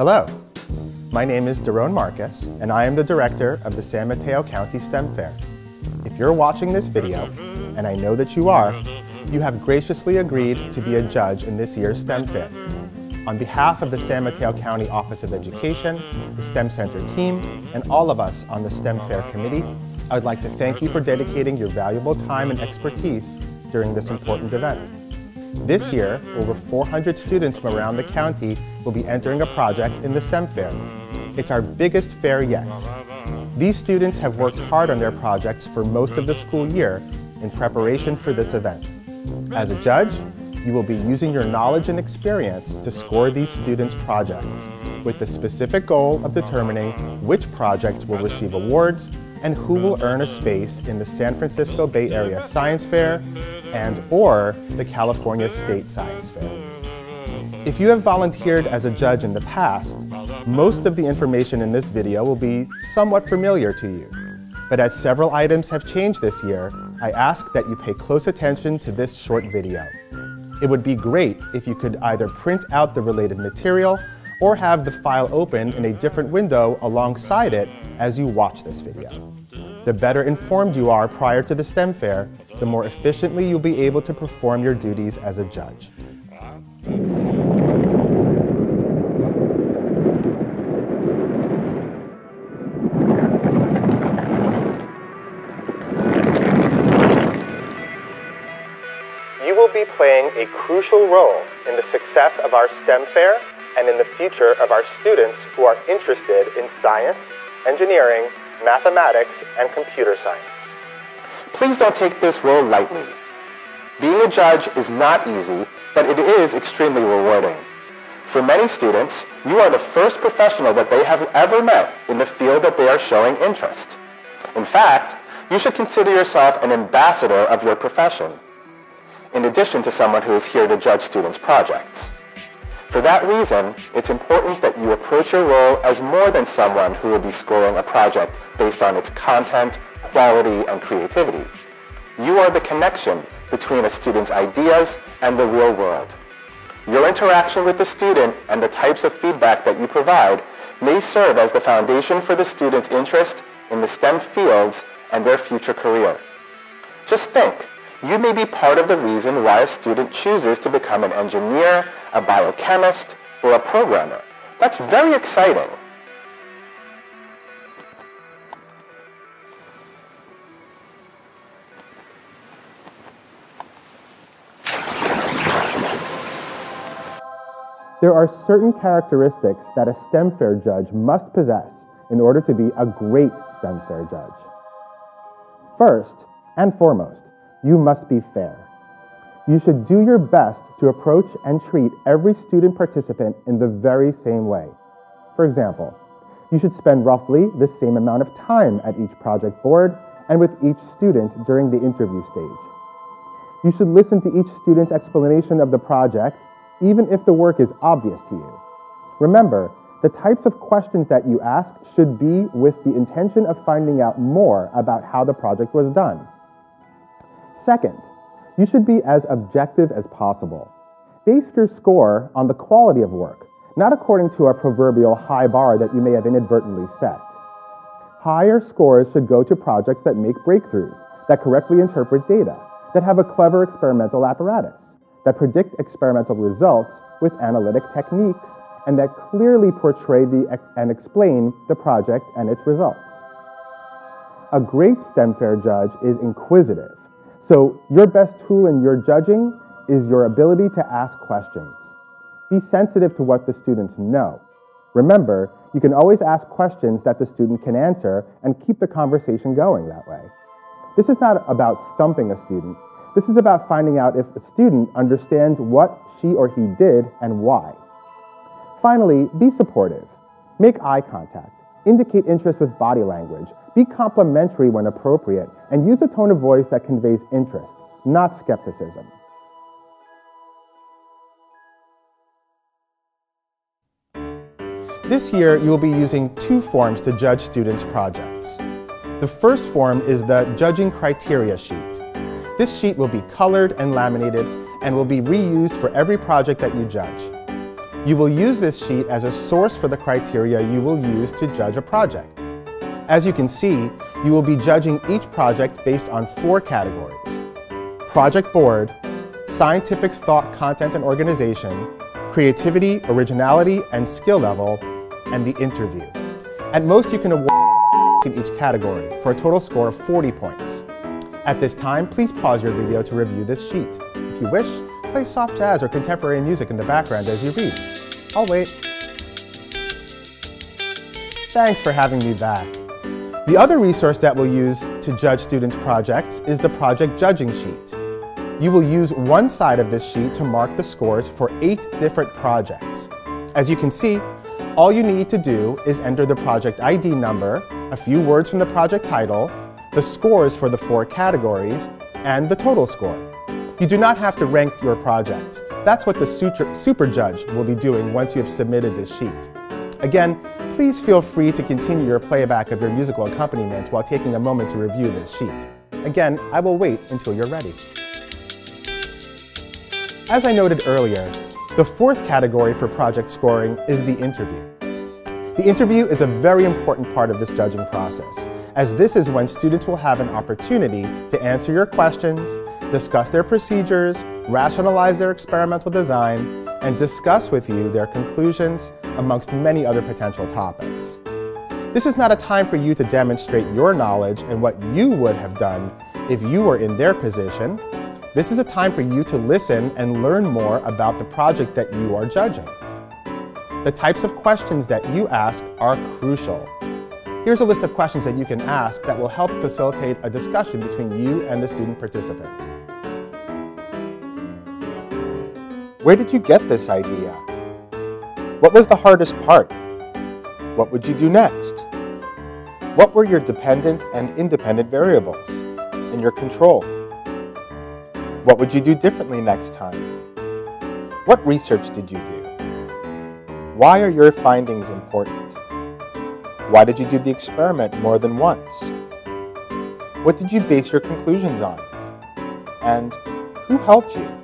Hello, my name is Doron Markus, and I am the director of the San Mateo County STEM Fair. If you're watching this video, and I know that you are, you have graciously agreed to be a judge in this year's STEM Fair. On behalf of the San Mateo County Office of Education, the STEM Center team, and all of us on the STEM Fair Committee, I would like to thank you for dedicating your valuable time and expertise during this important event. This year, over 400 students from around the county will be entering a project in the STEM Fair. It's our biggest fair yet. These students have worked hard on their projects for most of the school year in preparation for this event. As a judge, you will be using your knowledge and experience to score these students' projects with the specific goal of determining which projects will receive awards and who will earn a space in the San Francisco Bay Area Science Fair and or the California State Science Fair. If you have volunteered as a judge in the past, most of the information in this video will be somewhat familiar to you. But as several items have changed this year, I ask that you pay close attention to this short video. It would be great if you could either print out the related material or have the file open in a different window alongside it as you watch this video. The better informed you are prior to the STEM fair, the more efficiently you'll be able to perform your duties as a judge. You will be playing a crucial role in the success of our STEM fair and in the future of our students who are interested in science, engineering, mathematics, and computer science. Please don't take this role lightly. Being a judge is not easy, but it is extremely rewarding. For many students, you are the first professional that they have ever met in the field that they are showing interest. In fact, you should consider yourself an ambassador of your profession in addition to someone who is here to judge students' projects. For that reason, it's important that you approach your role as more than someone who will be scoring a project based on its content, quality, and creativity. You are the connection between a student's ideas and the real world. Your interaction with the student and the types of feedback that you provide may serve as the foundation for the student's interest in the STEM fields and their future career. Just think, you may be part of the reason why a student chooses to become an engineer, a biochemist, or a programmer. That's very exciting. There are certain characteristics that a STEM fair judge must possess in order to be a great STEM fair judge. First and foremost, you must be fair. You should do your best to approach and treat every student participant in the very same way. For example, you should spend roughly the same amount of time at each project board and with each student during the interview stage. You should listen to each student's explanation of the project, even if the work is obvious to you. Remember, the types of questions that you ask should be with the intention of finding out more about how the project was done. Second, you should be as objective as possible. Base your score on the quality of work, not according to a proverbial high bar that you may have inadvertently set. Higher scores should go to projects that make breakthroughs, that correctly interpret data, that have a clever experimental apparatus, that predict experimental results with analytic techniques, and that clearly portray the, and explain the project and its results. A great STEM fair judge is inquisitive so your best tool in your judging is your ability to ask questions. Be sensitive to what the students know. Remember, you can always ask questions that the student can answer and keep the conversation going that way. This is not about stumping a student. This is about finding out if the student understands what she or he did and why. Finally, be supportive. Make eye contact. Indicate interest with body language. Be complimentary when appropriate, and use a tone of voice that conveys interest, not skepticism. This year, you will be using two forms to judge students' projects. The first form is the Judging Criteria Sheet. This sheet will be colored and laminated and will be reused for every project that you judge. You will use this sheet as a source for the criteria you will use to judge a project. As you can see, you will be judging each project based on four categories. Project board, scientific thought, content, and organization, creativity, originality, and skill level, and the interview. At most, you can award in each category for a total score of 40 points. At this time, please pause your video to review this sheet. If you wish, play soft jazz or contemporary music in the background as you read. I'll wait. Thanks for having me back. The other resource that we'll use to judge students' projects is the project judging sheet. You will use one side of this sheet to mark the scores for eight different projects. As you can see, all you need to do is enter the project ID number, a few words from the project title, the scores for the four categories, and the total score. You do not have to rank your projects. That's what the super judge will be doing once you have submitted this sheet. Again, please feel free to continue your playback of your musical accompaniment while taking a moment to review this sheet. Again, I will wait until you're ready. As I noted earlier, the fourth category for project scoring is the interview. The interview is a very important part of this judging process, as this is when students will have an opportunity to answer your questions, discuss their procedures, rationalize their experimental design, and discuss with you their conclusions amongst many other potential topics. This is not a time for you to demonstrate your knowledge and what you would have done if you were in their position, this is a time for you to listen and learn more about the project that you are judging. The types of questions that you ask are crucial. Here's a list of questions that you can ask that will help facilitate a discussion between you and the student participant. Where did you get this idea? What was the hardest part? What would you do next? What were your dependent and independent variables in your control? What would you do differently next time? What research did you do? Why are your findings important? Why did you do the experiment more than once? What did you base your conclusions on? And who helped you?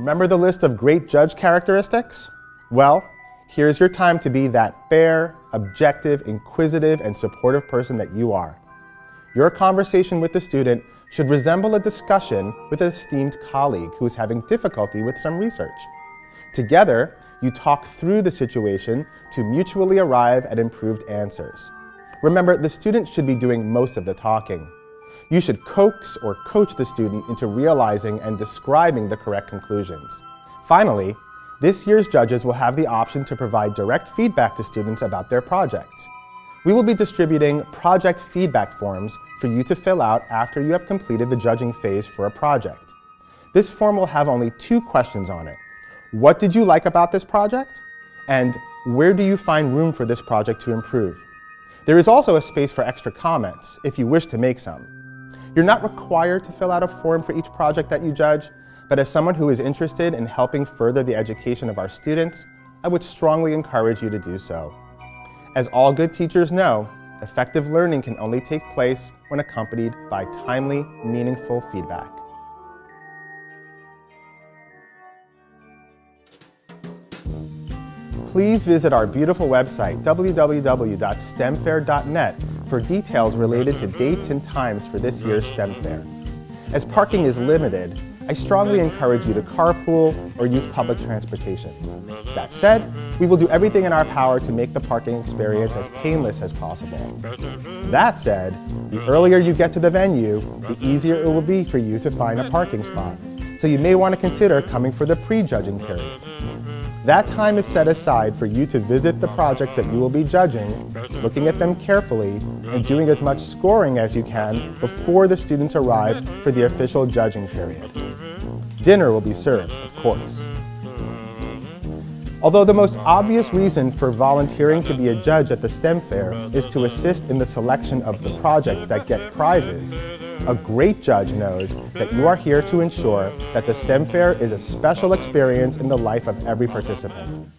Remember the list of great judge characteristics? Well, here's your time to be that fair, objective, inquisitive, and supportive person that you are. Your conversation with the student should resemble a discussion with an esteemed colleague who is having difficulty with some research. Together, you talk through the situation to mutually arrive at improved answers. Remember, the student should be doing most of the talking. You should coax or coach the student into realizing and describing the correct conclusions. Finally, this year's judges will have the option to provide direct feedback to students about their projects. We will be distributing project feedback forms for you to fill out after you have completed the judging phase for a project. This form will have only two questions on it. What did you like about this project? And where do you find room for this project to improve? There is also a space for extra comments if you wish to make some. You're not required to fill out a form for each project that you judge, but as someone who is interested in helping further the education of our students, I would strongly encourage you to do so. As all good teachers know, effective learning can only take place when accompanied by timely, meaningful feedback. Please visit our beautiful website, www.stemfair.net, for details related to dates and times for this year's STEM Fair. As parking is limited, I strongly encourage you to carpool or use public transportation. That said, we will do everything in our power to make the parking experience as painless as possible. That said, the earlier you get to the venue, the easier it will be for you to find a parking spot. So you may want to consider coming for the pre-judging period. That time is set aside for you to visit the projects that you will be judging, looking at them carefully, and doing as much scoring as you can before the students arrive for the official judging period. Dinner will be served, of course. Although the most obvious reason for volunteering to be a judge at the STEM Fair is to assist in the selection of the projects that get prizes, a great judge knows that you are here to ensure that the STEM Fair is a special experience in the life of every participant.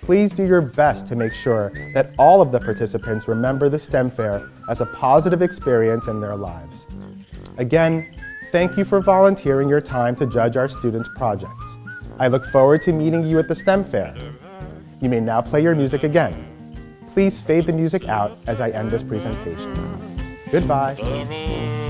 Please do your best to make sure that all of the participants remember the STEM Fair as a positive experience in their lives. Again, thank you for volunteering your time to judge our students' projects. I look forward to meeting you at the STEM Fair. You may now play your music again. Please fade the music out as I end this presentation. Goodbye.